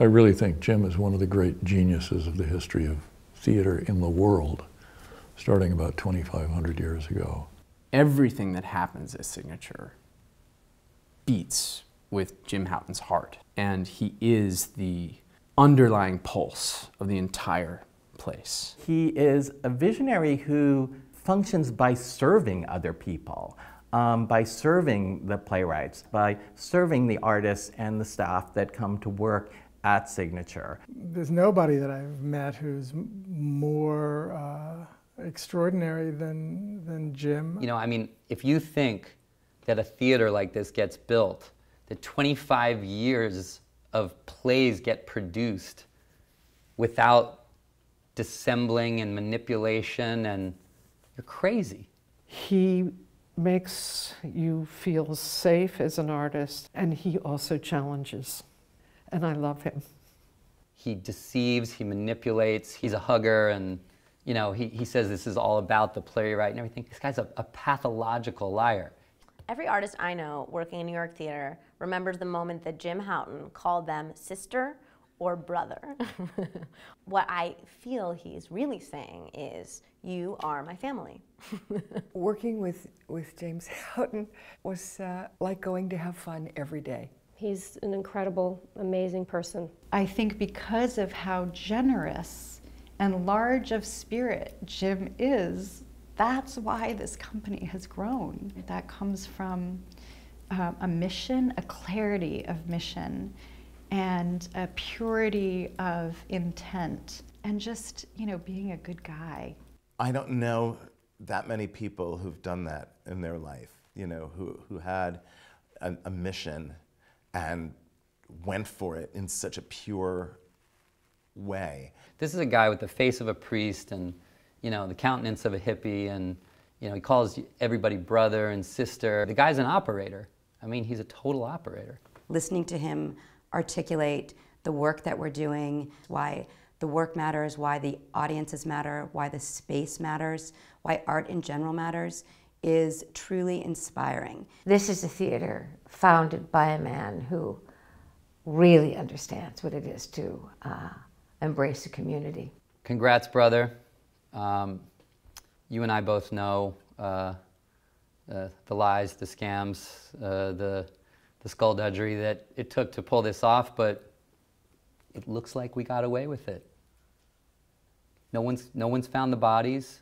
I really think Jim is one of the great geniuses of the history of theater in the world, starting about 2,500 years ago. Everything that happens at Signature beats with Jim Houghton's heart, and he is the underlying pulse of the entire place. He is a visionary who functions by serving other people, um, by serving the playwrights, by serving the artists and the staff that come to work at Signature. There's nobody that I've met who's more uh, extraordinary than, than Jim. You know, I mean, if you think that a theater like this gets built, that 25 years of plays get produced without dissembling and manipulation, and you're crazy. He makes you feel safe as an artist, and he also challenges. And I love him. He deceives, he manipulates, he's a hugger, and you know, he, he says this is all about the playwright and everything. This guy's a, a pathological liar. Every artist I know working in New York theater remembers the moment that Jim Houghton called them sister or brother. what I feel he's really saying is, you are my family. Working with, with James Houghton was uh, like going to have fun every day. He's an incredible, amazing person. I think because of how generous and large of spirit Jim is, that's why this company has grown. That comes from uh, a mission, a clarity of mission, and a purity of intent, and just, you know, being a good guy. I don't know that many people who've done that in their life, you know, who, who had a, a mission and went for it in such a pure way. This is a guy with the face of a priest and, you know, the countenance of a hippie and, you know, he calls everybody brother and sister. The guy's an operator. I mean, he's a total operator. Listening to him articulate the work that we're doing, why the work matters, why the audiences matter, why the space matters, why art in general matters, is truly inspiring. This is a theater founded by a man who really understands what it is to uh, embrace a community. Congrats, brother. Um, you and I both know uh, uh, the lies, the scams, uh, the, the skullduggery that it took to pull this off, but it looks like we got away with it. No one's, no one's found the bodies.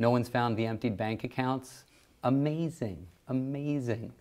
No one's found the emptied bank accounts. Amazing, amazing.